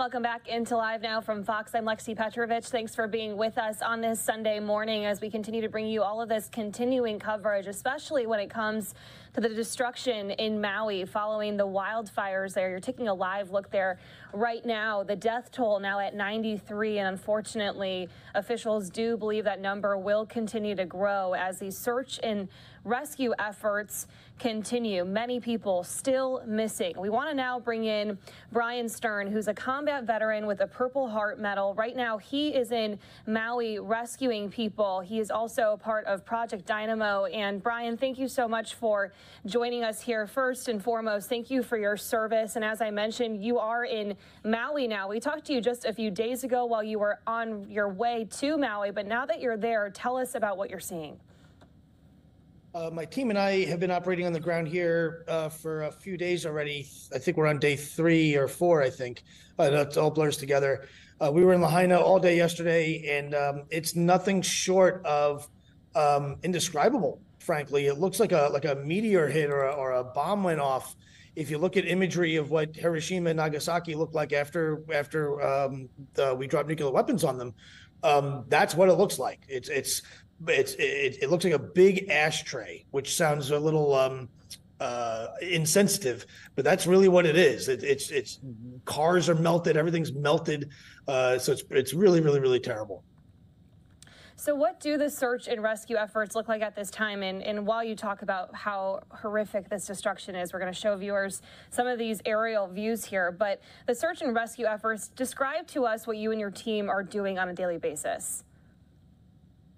Welcome back into Live Now from Fox. I'm Lexie Petrovic. Thanks for being with us on this Sunday morning as we continue to bring you all of this continuing coverage, especially when it comes to the destruction in Maui following the wildfires there. You're taking a live look there right now. The death toll now at 93, and unfortunately, officials do believe that number will continue to grow as the search and rescue efforts continue. Many people still missing. We want to now bring in Bryan Stern, who's a combat veteran with a Purple Heart Medal. Right now, he is in Maui rescuing people. He is also part of Project Dynamo. And Bryan, thank you so much for joining us here. First and foremost, thank you for your service. And as I mentioned, you are in Maui now. We talked to you just a few days ago while you were on your way to Maui, but now that you're there, tell us about what you're seeing. Uh, my team and I have been operating on the ground here uh, for a few days already. I think we're on day three or four, I think. Uh, it all blurs together. Uh, we were in Lahaina all day yesterday, and um, it's nothing short of um, indescribable frankly. It looks like a like a meteor hit or a, or a bomb went off. If you look at imagery of what Hiroshima and Nagasaki looked like after after um, the, we dropped nuclear weapons on them, um, that's what it looks like. It's it's it's it, it, looks like a big ashtray, which sounds a little um, uh, insensitive, but that's really what it is. It, it's it's cars are melted, everything's melted, uh, so it's it's really really really terrible. So, what do the search and rescue efforts look like at this time? And, and while you talk about how horrific this destruction is, we're going to show viewers some of these aerial views here. But the search and rescue efforts, describe to us what you and your team are doing on a daily basis.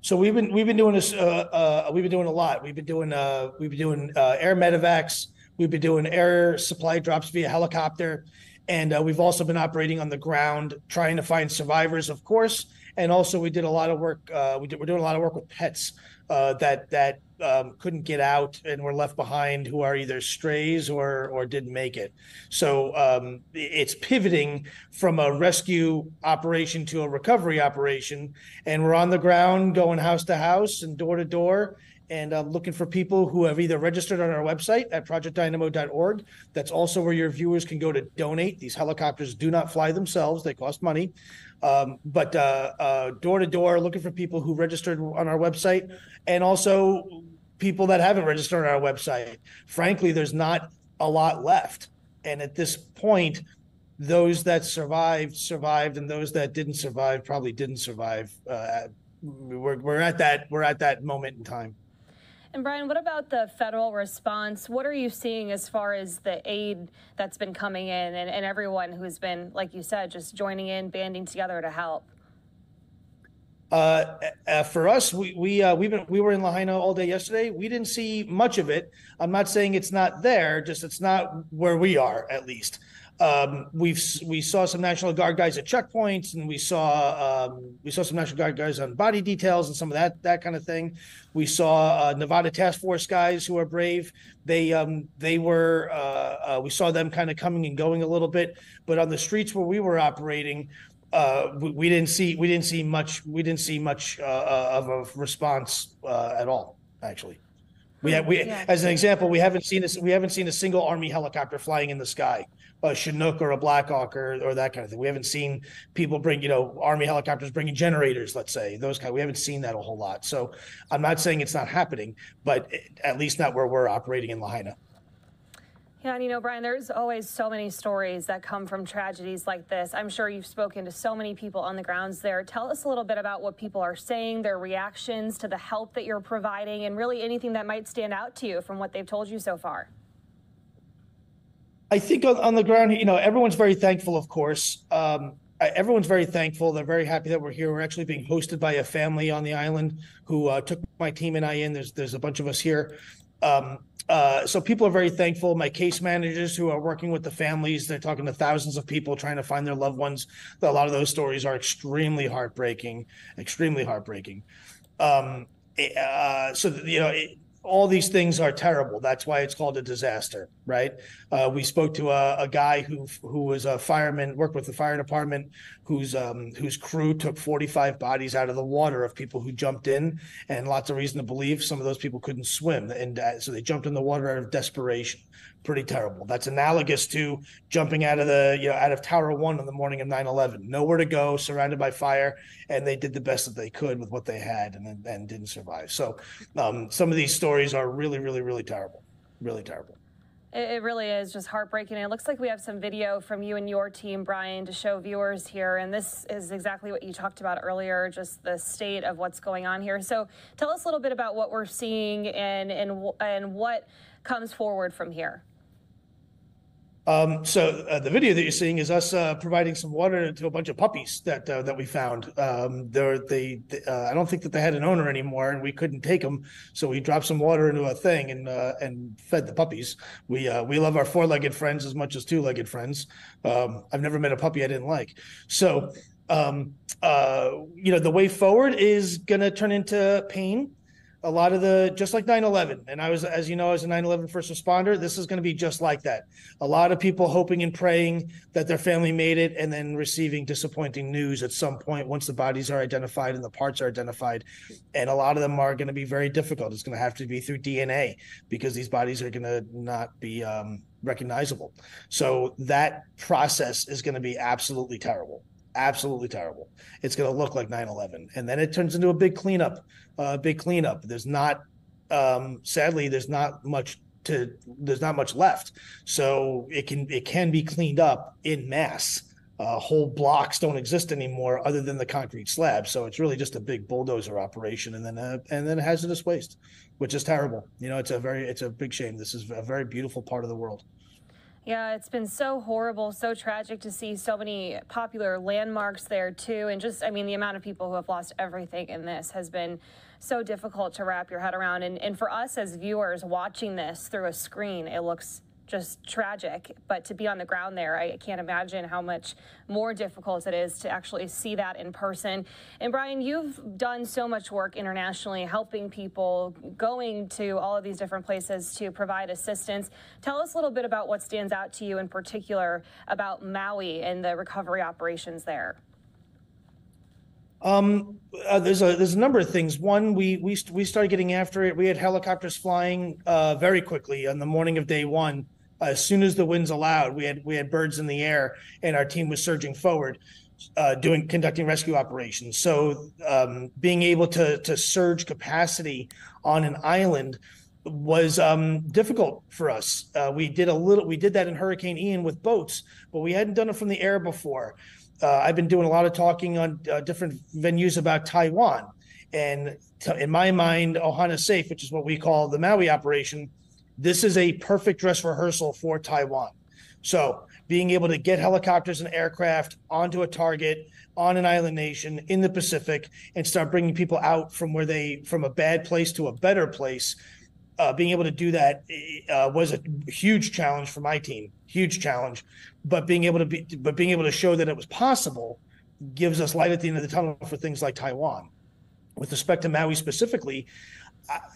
So we've been we've been doing this. Uh, uh, we've been doing a lot. We've been doing uh, we've been doing uh, air medevacs. We've been doing air supply drops via helicopter, and uh, we've also been operating on the ground, trying to find survivors, of course, and also we did a lot of work. Uh, we did, we're doing a lot of work with pets uh, that that um, couldn't get out and were left behind, who are either strays or or didn't make it. So um, it's pivoting from a rescue operation to a recovery operation, and we're on the ground, going house to house and door to door and I'm looking for people who have either registered on our website at projectdynamo.org. That's also where your viewers can go to donate. These helicopters do not fly themselves, they cost money. Um, but uh, uh, door to door, looking for people who registered on our website and also people that haven't registered on our website. Frankly, there's not a lot left. And at this point, those that survived survived, and those that didn't survive probably didn't survive. Uh, we're, we're at that we're at that moment in time. And Bryan, what about the federal response? What are you seeing as far as the aid that's been coming in and, and everyone who's been, like you said, just joining in, banding together to help? Uh, uh, for us, we we uh, we been we were in Lahaina all day yesterday. We didn't see much of it. I'm not saying it's not there, just it's not where we are at least. Um, we've we saw some National Guard guys at checkpoints, and we saw um, we saw some National Guard guys on body details and some of that that kind of thing. We saw uh, Nevada Task Force guys who are brave. They um, they were uh, we saw them kind of coming and going a little bit, but on the streets where we were operating, uh, we, we, didn't see we didn't see much we didn't see much uh, uh, of a response uh, at all. Actually, we have we yeah. as an example we haven't seen this we haven't seen a single army helicopter flying in the sky a Chinook or a Blackhawk or, or that kind of thing. We haven't seen people bring, you know, Army helicopters bringing generators, let's say, those kind. We haven't seen that a whole lot. So I'm not saying it's not happening, but at least not where we're operating in Lahaina. Yeah, and you know, Bryan, there's always so many stories that come from tragedies like this. I'm sure you've spoken to so many people on the grounds there. Tell us a little bit about what people are saying, their reactions to the help that you're providing, and really anything that might stand out to you from what they've told you so far. I think on, the ground, you know, everyone's very thankful, of course. Um, everyone's very thankful. They're very happy that we're here. We're actually being hosted by a family on the island who uh, took my team and I in. There's there's a bunch of us here. Um, uh, so people are very thankful. My case managers who are working with the families, they're talking to thousands of people trying to find their loved ones. A lot of those stories are extremely heartbreaking, extremely heartbreaking. Um, uh, so you know, it, all these things are terrible. That's why it's called a disaster. right? Uh, we spoke to a, a guy who who was a fireman, worked with the fire department, whose um, whose crew took 45 bodies out of the water of people who jumped in, and lots of reason to believe some of those people couldn't swim, and uh, so they jumped in the water out of desperation. Pretty terrible. That's analogous to jumping out of the you know out of Tower One on the morning of 9/11. Nowhere to go, surrounded by fire, and they did the best that they could with what they had, and and didn't survive. So, um, some of these stories are really, really, really terrible. Really terrible. It, really is just heartbreaking. it looks like we have some video from you and your team, Bryan, to show viewers here. And this is exactly what you talked about earlier, just the state of what's going on here. So tell us a little bit about what we're seeing and, and, and what comes forward from here. Um, so uh, the video that you're seeing is us uh, providing some water to a bunch of puppies that uh, that we found. Um, they, they uh, I don't think that they had an owner anymore, and we couldn't take them, so we dropped some water into a thing and uh, and fed the puppies. We uh, we love our four-legged friends as much as two-legged friends. Um, I've never met a puppy I didn't like. So um, you know, the way forward is going to turn into pain a lot of the just like 9-11 and i was as you know as a 9-11 first responder. This is going to be just like that. A lot of people hoping and praying that their family made it and then receiving disappointing news at some point once the bodies are identified and the parts are identified. And a lot of them are going to be very difficult. It's going to have to be through dna because these bodies are going to not be um, recognizable. So that process is going to be absolutely terrible absolutely terrible. It's going to look like 9/11, and then it turns into a big cleanup. A uh, big cleanup. There's not, um, sadly, there's not much to. There's not much left, so it can it can be cleaned up in mass. Uh, whole blocks don't exist anymore, other than the concrete slab. So it's really just a big bulldozer operation, and then uh, and then hazardous waste, which is terrible. You know, it's a very it's a big shame. This is a very beautiful part of the world. Yeah, it's been so horrible, so tragic to see so many popular landmarks there too. And just, I mean, the amount of people who have lost everything in this has been so difficult to wrap your head around. And, and for us as viewers watching this through a screen, it looks just tragic. But to be on the ground there, I can't imagine how much more difficult it is to actually see that in person. And Bryan, you've done so much work internationally, helping people, going to all of these different places to provide assistance. Tell us a little bit about what stands out to you in particular about Maui and the recovery operations there. Um, uh, there's a there's a number of things. One, we we we started getting after it. We had helicopters flying uh, very quickly on the morning of day one as soon as the winds allowed, we had we had birds in the air, and our team was surging forward, uh, doing conducting rescue operations. So um, being able to to surge capacity on an island was um, difficult for us. Uh, we did a little, we did that in Hurricane Ian with boats, but we hadn't done it from the air before. Uh, I've been doing a lot of talking on uh, different venues about Taiwan, and in my mind, Ohana Safe, which is what we call the Maui operation this is a perfect dress rehearsal for Taiwan. So being able to get helicopters and aircraft onto a target on an island nation in the Pacific and start bringing people out from where they from a bad place to a better place. Uh, being able to do that uh, was a huge challenge for my team, huge challenge. But being able to be, but being able to show that it was possible, gives us light at the end of the tunnel for things like Taiwan. With respect to Maui specifically,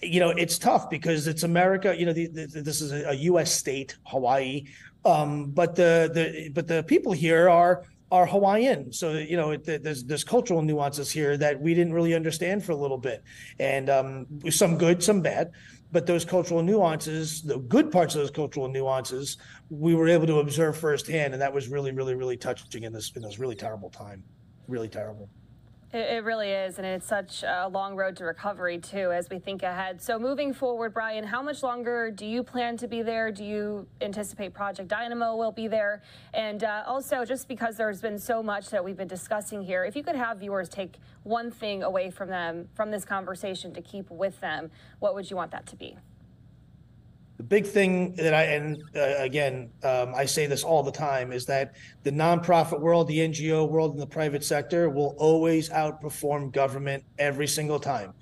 you know, it's tough because it's America. You know, the, the, this is a, a, U.S. state, Hawaii, um, but the the but the people here are are Hawaiian. So you know, it, there's there's cultural nuances here that we didn't really understand for a little bit, and um, some good, some bad. But those cultural nuances, the good parts of those cultural nuances, we were able to observe firsthand, and that was really, really, really touching in this in this really terrible time, really terrible. It, really is, and it's such a long road to recovery too as we think ahead. So moving forward, Bryan, how much longer do you plan to be there? Do you anticipate Project Dynamo will be there? And uh, also, just because there's been so much that we've been discussing here, if you could have viewers take one thing away from them from this conversation to keep with them, what would you want that to be? The big thing that I, and uh, again, um, I say this all the time, is that the nonprofit world, the NGO world, and the private sector will always outperform government every single time.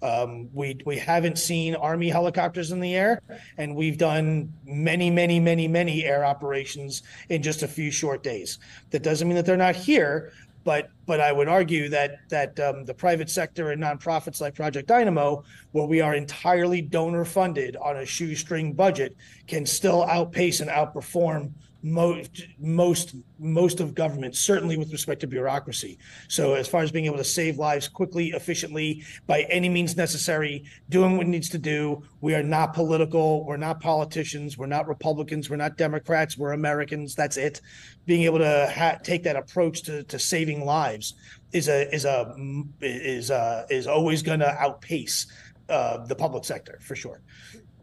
Um, we we haven't seen Army helicopters in the air, and we've done many, many, many, many air operations in just a few short days. That doesn't mean that they're not here, But, but I would argue that, that um, the private sector and nonprofits like Project Dynamo, where we are entirely donor funded on a shoestring budget, can still outpace and outperform most, most, most of government, certainly with respect to bureaucracy. So as far as being able to save lives quickly, efficiently, by any means necessary, doing what needs to do, we are not political, we're not politicians, we're not Republicans, we're not Democrats, we're Americans, that's it. Being able to ha- take that approach to, to saving lives is a, is a, is a, is always gonna outpace uh, the public sector, for sure.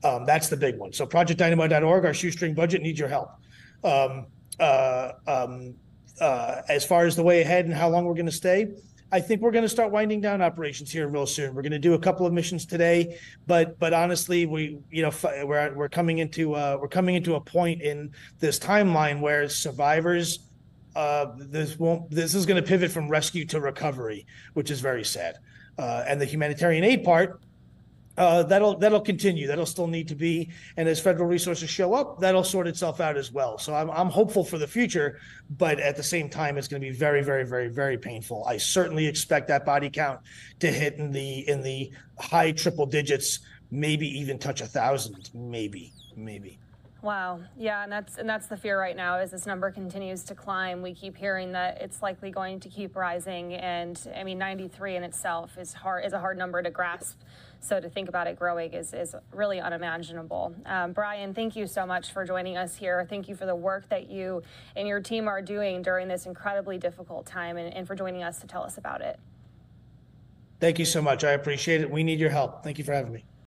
Um, that's the big one. So projectdynamo.org, our shoestring budget needs your help um, uh, um, uh, as far as the way ahead and how long we're going to stay, I think we're going to start winding down operations here real soon. We're going to do a couple of missions today, but but honestly, we you know we're we're coming into uh, we're coming into a point in this timeline where survivors. Uh, this won't. This is going to pivot from rescue to recovery, which is very sad. Uh, and the humanitarian aid part uh, that'll that'll continue. That'll still need to be, and as federal resources show up, that'll sort itself out as well. So I'm I'm hopeful for the future, but at the same time, it's going to be very, very, very, very painful. I certainly expect that body count to hit in the in the high triple digits, maybe even touch a thousand, maybe, maybe. Wow. Yeah, and that's and that's the fear right now as this number continues to climb. We keep hearing that it's likely going to keep rising and I mean 93 in itself is hard is a hard number to grasp. So to think about it growing is, is really unimaginable. Um, Bryan, thank you so much for joining us here. Thank you for the work that you and your team are doing during this incredibly difficult time and, and for joining us to tell us about it. Thank you so much. I appreciate it. We need your help. Thank you for having me.